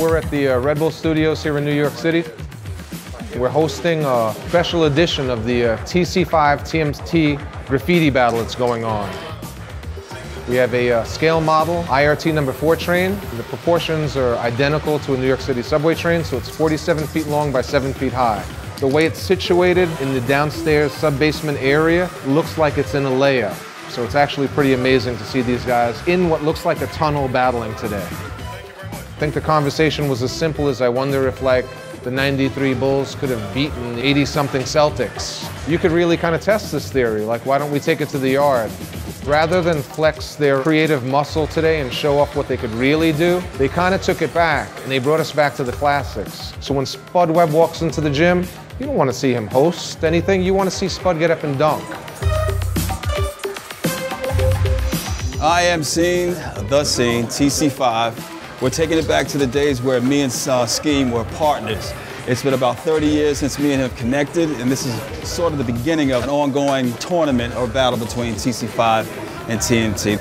We're at the uh, Red Bull Studios here in New York City. We're hosting a special edition of the uh, TC5 TMT graffiti battle that's going on. We have a uh, scale model IRT number four train. The proportions are identical to a New York City subway train, so it's 47 feet long by seven feet high. The way it's situated in the downstairs sub-basement area looks like it's in a layup. So it's actually pretty amazing to see these guys in what looks like a tunnel battling today. I think the conversation was as simple as I wonder if like the 93 Bulls could have beaten 80 something Celtics. You could really kind of test this theory. Like, why don't we take it to the yard? Rather than flex their creative muscle today and show off what they could really do, they kind of took it back and they brought us back to the classics. So when Spud Webb walks into the gym, you don't want to see him host anything. You want to see Spud get up and dunk. I am seeing the Scene, TC5. We're taking it back to the days where me and uh, Skeme were partners. It's been about 30 years since me and him connected, and this is sort of the beginning of an ongoing tournament or battle between TC5 and TMT.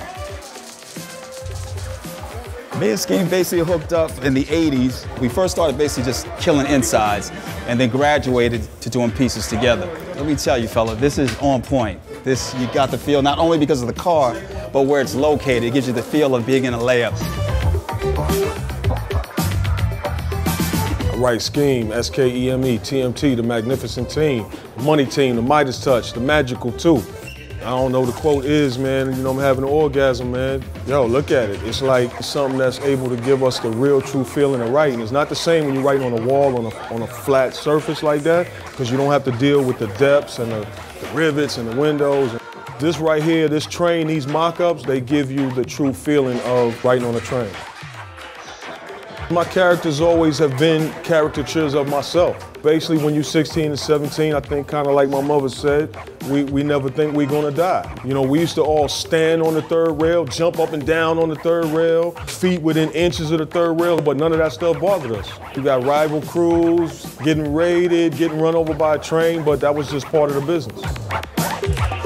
Me and Skeme basically hooked up in the 80s. We first started basically just killing insides and then graduated to doing pieces together. Let me tell you, fella, this is on point. This, you got the feel not only because of the car, but where it's located. It gives you the feel of being in a layup. Right Skeme, S-K-E-M-E, TMT, the magnificent team, money team, the Midas touch, the magical two. I don't know what the quote is, man. You know, I'm having an orgasm, man. Yo, look at it. It's like something that's able to give us the real, true feeling of writing. It's not the same when you're writing on a wall on a, on a flat surface like that, because you don't have to deal with the depths and the, the rivets and the windows. This right here, this train, these mock-ups, they give you the true feeling of writing on a train. My characters always have been caricatures of myself. Basically, when you're 16 and 17, I think kind of like my mother said, we, we never think we're gonna die. You know, we used to all stand on the third rail, jump up and down on the third rail, feet within inches of the third rail, but none of that stuff bothered us. We got rival crews, getting raided, getting run over by a train, but that was just part of the business.